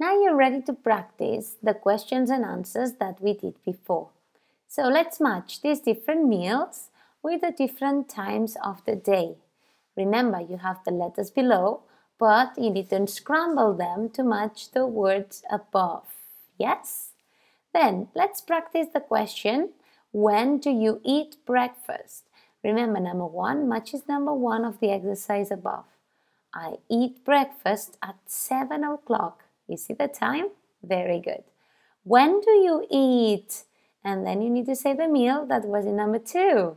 Now you're ready to practice the questions and answers that we did before. So let's match these different meals with the different times of the day. Remember, you have the letters below, but you to scramble them to match the words above. Yes? Then let's practice the question When do you eat breakfast? Remember, number one matches number one of the exercise above. I eat breakfast at 7 o'clock. You see the time? Very good. When do you eat? And then you need to say the meal that was in number two.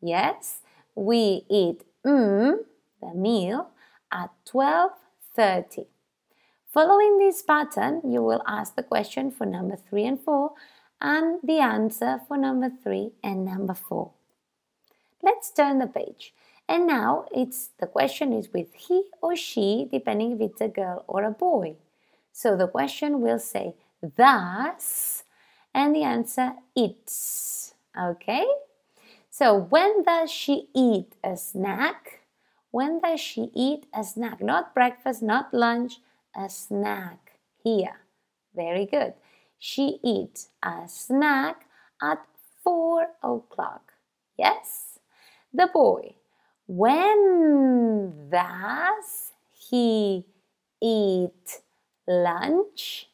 Yes, we eat mm, the meal at 12.30. Following this pattern, you will ask the question for number 3 and 4 and the answer for number 3 and number 4. Let's turn the page. And now it's the question is with he or she, depending if it's a girl or a boy. So the question will say thus and the answer eats. Okay? So when does she eat a snack? When does she eat a snack? Not breakfast, not lunch, a snack. Here. Very good. She eats a snack at four o'clock. Yes? The boy. When does he eat lunch?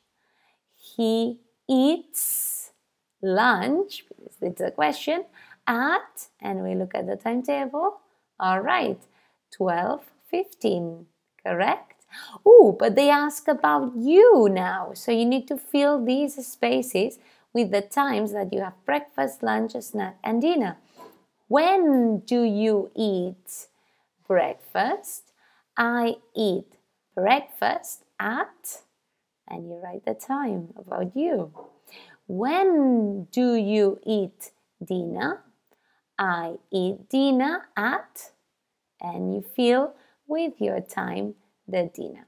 He eats lunch, it's a question, at, and we look at the timetable, all right, 12.15, correct? Oh, but they ask about you now, so you need to fill these spaces with the times that you have breakfast, lunch, snack, and dinner. When do you eat breakfast? I eat breakfast at, and you write the time about you. When do you eat dinner? I eat dinner at, and you fill with your time the dinner.